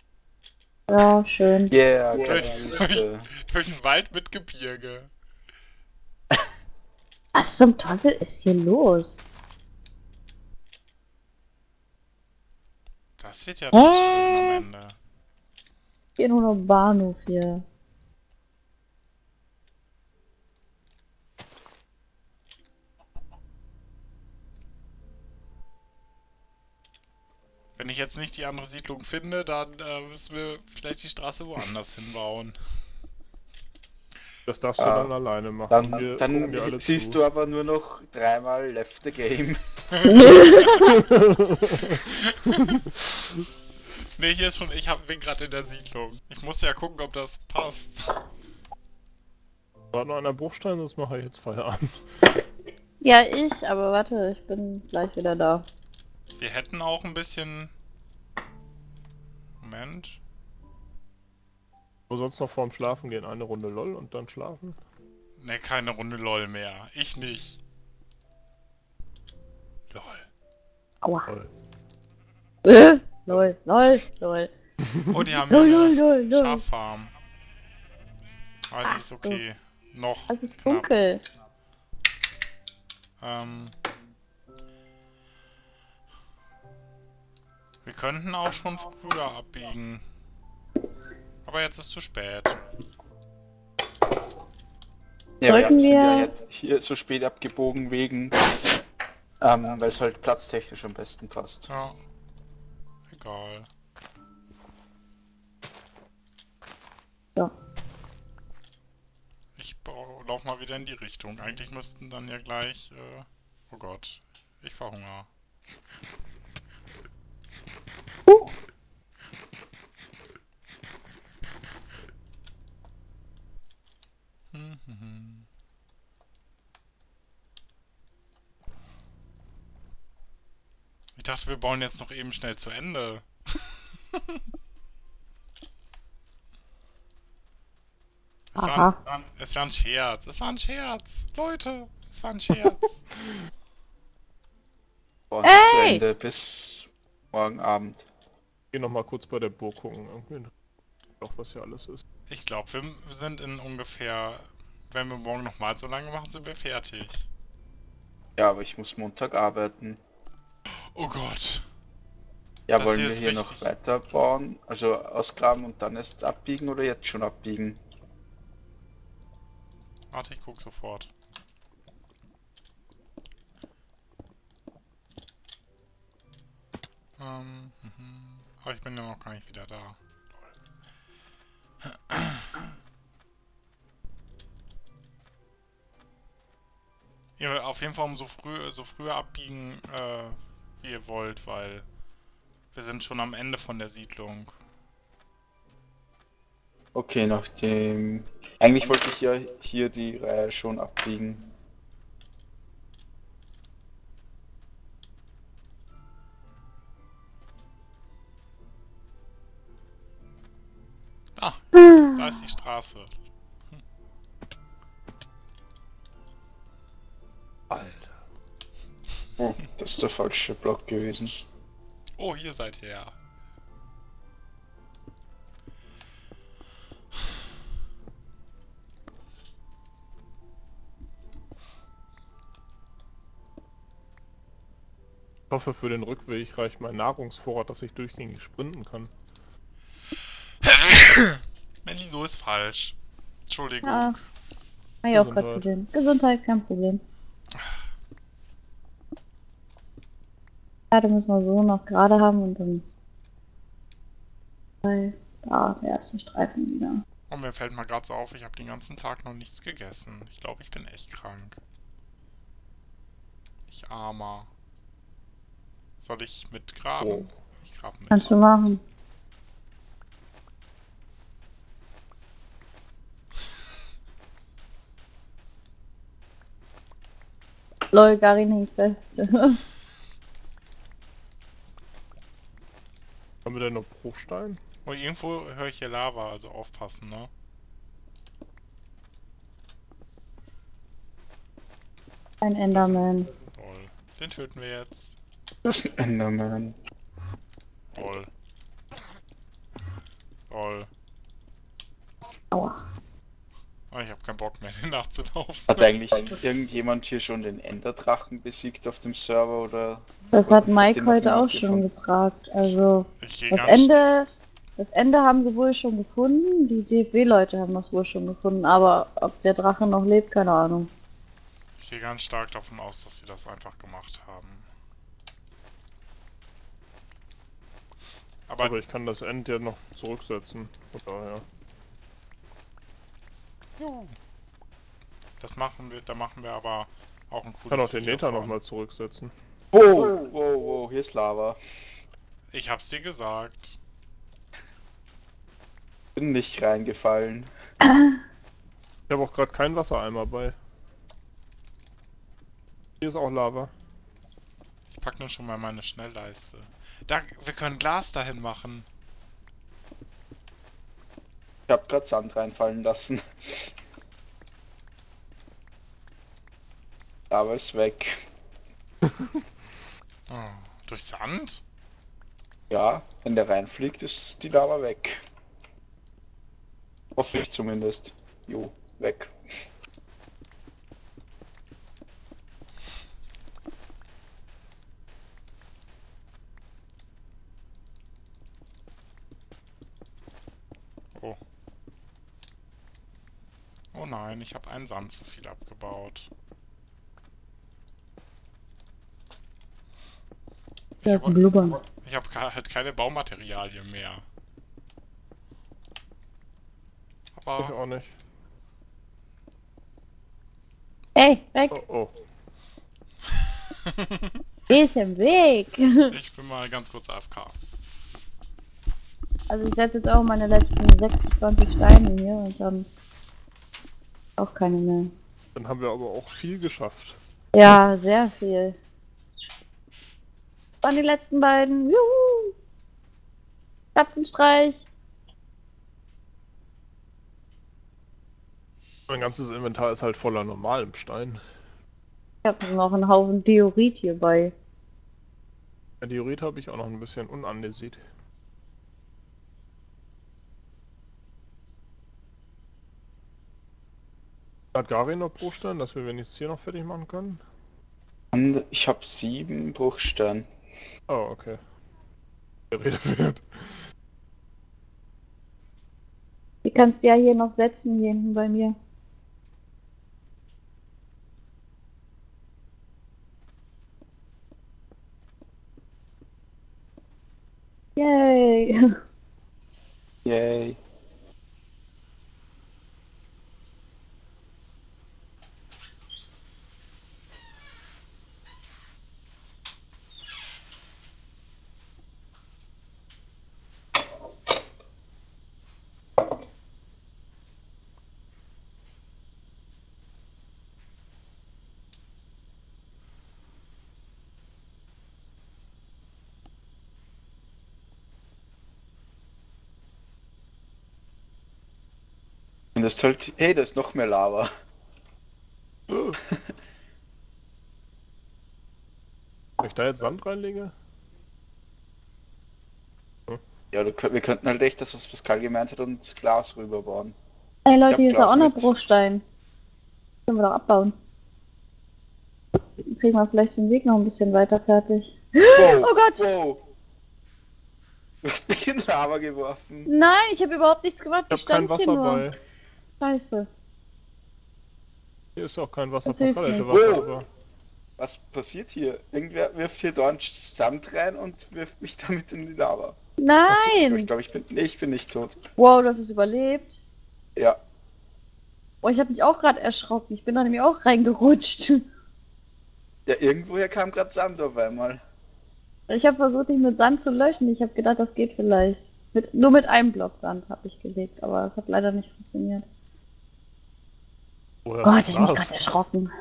Ja, schön. Yeah, Durch, Wüste. durch den Wald mit Gebirge. Was zum Teufel ist hier los? Das wird ja schön am Ende. Hier nur noch Bahnhof hier. Wenn ich jetzt nicht die andere Siedlung finde, dann äh, müssen wir vielleicht die Straße woanders hinbauen. Das darfst du Ah, dann alleine machen. Dann, Wir dann alle siehst zu. du aber nur noch dreimal left the game. Ne, hier ist schon, ich hab, bin gerade in der Siedlung. Ich muss ja gucken, ob das passt. War noch einer Bruchstein, sonst mache ich jetzt Feierabend. Ja, ich, aber warte, ich bin gleich wieder da. Wir hätten auch ein bisschen... Moment. Wo sonst noch vorm Schlafen gehen? Eine Runde LOL und dann schlafen? Ne, keine Runde LOL mehr. Ich nicht. LOL. Aua. Toll. Äh, lol, lol, lol. Oh, die haben Lol, hier lol, eine lol, lol. Schaffarm. Ah, die ist so. okay. Noch. Es ist knapp. dunkel. Ähm, wir könnten auch schon früher abbiegen. Aber jetzt ist zu spät. Ja, wir Sollten sind ja wir- jetzt hier so spät abgebogen wegen, ähm, weil es halt platztechnisch am besten passt. Ja. Egal. Ja. Ich bau- lauf mal wieder in die Richtung. Eigentlich müssten dann ja gleich. Äh, oh Gott. Ich verhungere. Ich dachte, wir bauen jetzt noch eben schnell zu Ende. Es war, Aha. ein, es war ein Scherz. Es war ein Scherz. Leute, es war ein Scherz. Und zu Ey! Ende bis morgen Abend. Geh noch mal kurz bei der Burg gucken. Irgendwie auch was hier alles ist. Ich glaube, wir sind in ungefähr, wenn wir morgen nochmal so lange machen, sind wir fertig. Ja, aber ich muss Montag arbeiten. Oh Gott. Ja, Das wollen hier wir hier noch richtig. weiter bauen? Also ausgraben und dann erst abbiegen oder jetzt schon abbiegen? Warte, ich guck sofort. Ähm, mhm. Aber ich bin ja noch gar nicht wieder da. Ja, auf jeden Fall umso früh, so früher abbiegen, äh, wie ihr wollt, weil wir sind schon am Ende von der Siedlung. Okay, nach dem... Eigentlich wollte ich ja hier die Reihe schon abbiegen. Ah, da ist die Straße. Alter. Oh, das ist der falsche Block gewesen. Oh, hier seid ihr ja. Ich hoffe, für den Rückweg reicht mein Nahrungsvorrat, dass ich durchgängig sprinten kann. Melli, so ist falsch. Entschuldigung. Ja. Hab ich auch Gesundheit. kein Problem. Gesundheit, kein Problem. Ja, da müssen wir so noch gerade haben und dann. Da, der erste Streifen wieder. Und mir fällt mal gerade so auf, ich habe den ganzen Tag noch nichts gegessen. Ich glaube, ich bin echt krank. Ich armer. Soll ich mitgraben? Oh. Ich grab mit. Kannst du machen. Lol, Garin hängt fest. Haben wir denn noch Bruchstein? Oh, irgendwo höre ich hier Lava, also aufpassen, ne? Ein Enderman. Toll. Den töten wir jetzt. Das ist ein Enderman. Toll. Toll. Aua. Oh, ich habe keinen Bock mehr, den nachzulaufen. Hat eigentlich irgendjemand hier schon den Enderdrachen besiegt auf dem Server oder? Das hat Mike heute auch schon gefragt. Also, das Ende, das Ende haben sie wohl schon gefunden. Die DFW-Leute haben das wohl schon gefunden. Aber ob der Drache noch lebt, keine Ahnung. ich gehe ganz stark davon aus, dass sie das einfach gemacht haben. Aber, Aber ich kann das End ja noch zurücksetzen. Von daher. Jo. Das machen wir, da machen wir aber auch ein Ich cooles kann auch den Nether nochmal zurücksetzen. Wow, wow, wow, hier ist Lava. Ich hab's dir gesagt. Bin nicht reingefallen. Ich habe auch gerade keinen Wassereimer bei. Hier ist auch Lava. Ich pack nur schon mal meine Schnellleiste. Da, wir können Glas dahin machen. Ich hab grad Sand reinfallen lassen. Lava ist weg. Oh, durch Sand? Ja, wenn der reinfliegt, ist die Lava weg. Hoffe ich zumindest. Jo, weg. Oh. Oh nein, ich habe einen Sand zu viel abgebaut. Der ist ein Blubbern. Ich habe halt keine Baumaterialien mehr. Ich Aber auch nicht. Ey, weg! Oh, oh. Ist im Weg! ich bin mal ganz kurz AFK. Also ich setze jetzt auch meine letzten 26 Steine hier und dann auch keine mehr. Dann haben wir aber auch viel geschafft. Ja, sehr viel. Waren die letzten beiden. Juhu! Zapfenstreich. Mein ganzes Inventar ist halt voller normalem Stein. Ich habe noch einen Haufen Diorit hierbei. Ja, Diorit habe ich auch noch ein bisschen unandesit. Hat Gary noch Bruchstein, dass wir wenigstens hier noch fertig machen können? Und ich hab sieben Bruchstein. Oh, okay. Geredet wird. Die kannst du ja hier noch setzen, hier hinten bei mir. Yay! Yay. Und das halt, hey, da ist noch mehr Lava. Wenn ich da jetzt Sand reinlege? Ja, du, wir könnten halt echt das, was Pascal gemeint hat, und Glas rüberbauen. Ey Ich Leute, hab hier ist Glas auch noch. Bruchstein. Können wir doch abbauen. Dann kriegen wir vielleicht den Weg noch ein bisschen weiter fertig. Wow, Oh Gott! Wow. Du hast mich in Lava geworfen. Nein, ich habe überhaupt nichts gemacht. Ich Ich habe kein stand hier Wasser nur. bei. Scheiße. Hier ist auch kein Wasser. Das hätte nicht. Wasser, aber Was passiert hier? Irgendwer wirft hier dauernd Sand rein und wirft mich damit in die Lava. Ich Nein! glaube, ich bin. Nee, ich bin nicht tot. Wow, du hast es überlebt. Ja. Boah, ich habe mich auch gerade erschrocken. Ich bin da nämlich auch reingerutscht. Ja, irgendwoher kam gerade Sand auf einmal. Ich habe versucht, dich mit Sand zu löschen. Ich habe gedacht, das geht vielleicht. Mit, nur mit einem Block Sand habe ich gelegt, aber es hat leider nicht funktioniert. Woher Gott, ich bin gerade erschrocken.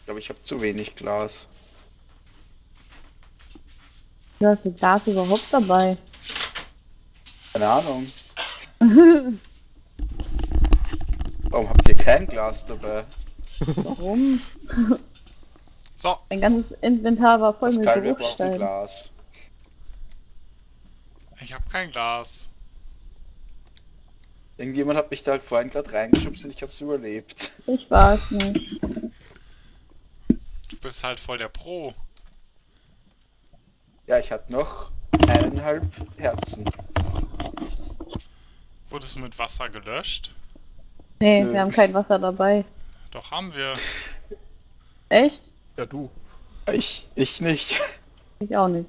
Ich glaube, ich habe zu wenig Glas. Du hast du Glas überhaupt dabei? Keine Ahnung. Warum habt ihr kein Glas dabei? Warum? So, Mein ganzes Inventar war voll mit wir brauchen Bruchsteinen. Glas. ich habe kein Glas. Irgendjemand hat mich da vorhin gerade reingeschubst und ich hab's überlebt. Ich war es nicht. Du bist halt voll der Pro. Ja, ich hatte noch eineinhalb Herzen. Wurdest du mit Wasser gelöscht? Nee, Nö. wir haben kein Wasser dabei. Doch haben wir. Echt? Ja, du. Ich, ich nicht. Ich auch nicht.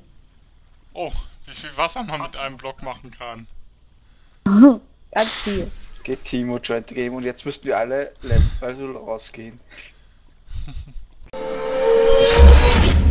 Oh, wie viel Wasser man mit einem Block machen kann. Ganz viel. Geht Timo Joint Game und jetzt müssten wir alle Level, also rausgehen.